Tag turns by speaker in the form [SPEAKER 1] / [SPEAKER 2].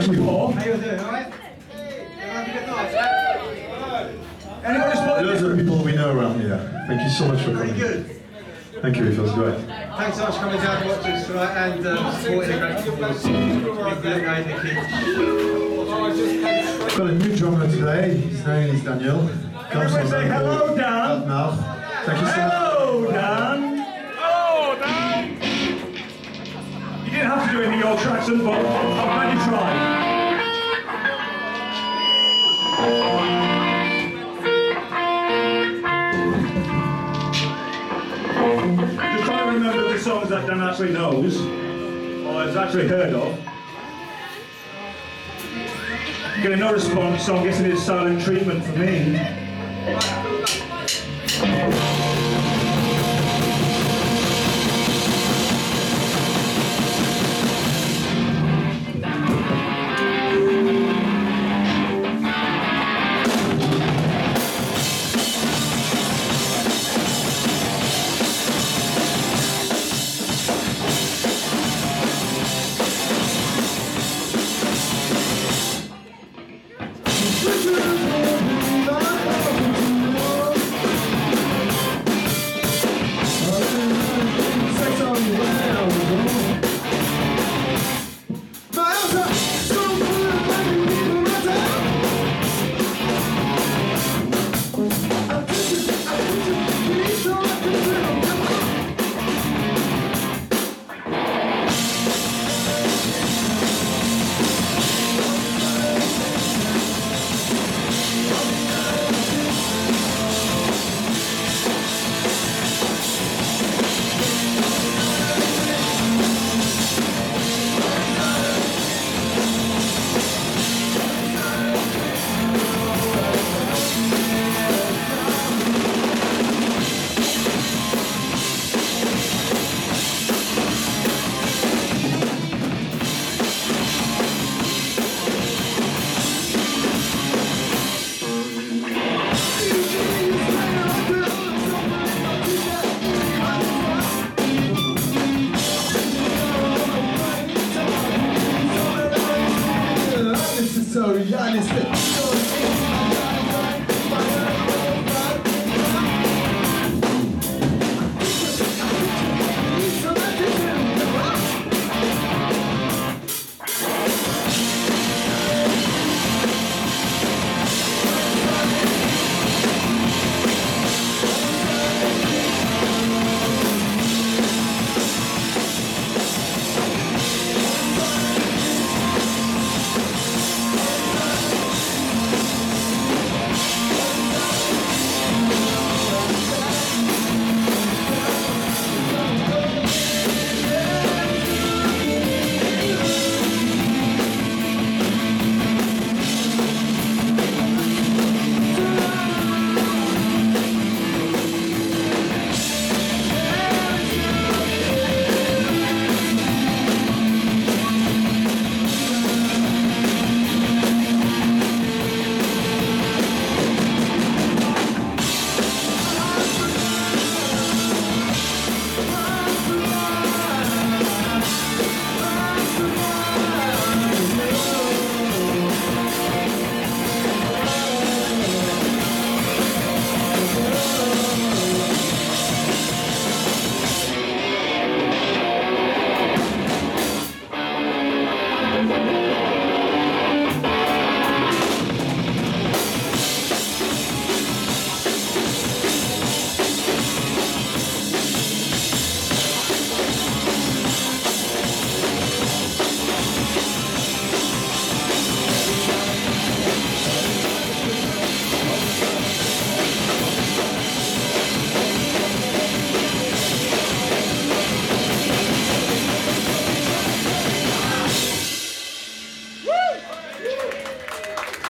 [SPEAKER 1] Thank you.
[SPEAKER 2] Paul.
[SPEAKER 3] How you doing, alright? Having a good night?
[SPEAKER 2] Anybody spotted
[SPEAKER 1] Loads of people we know around here. Thank you so much for coming.
[SPEAKER 3] good.
[SPEAKER 1] Thank you, it feels great.
[SPEAKER 3] Thanks so much for coming down to watch us tonight and uh, supporting a great football team. Big day, guys, the kids.
[SPEAKER 1] Got a new drummer today. His name is Daniel. Comes
[SPEAKER 2] Everybody say hello, Dan.
[SPEAKER 1] Thank you so much.
[SPEAKER 2] Hello, Dan. Have to do any accent, but I'm glad you tried. Just try to remember the songs that Dan actually knows, or has actually heard of. Getting no response, so I'm guessing it's silent treatment for me.
[SPEAKER 4] Sorry, Lanesli.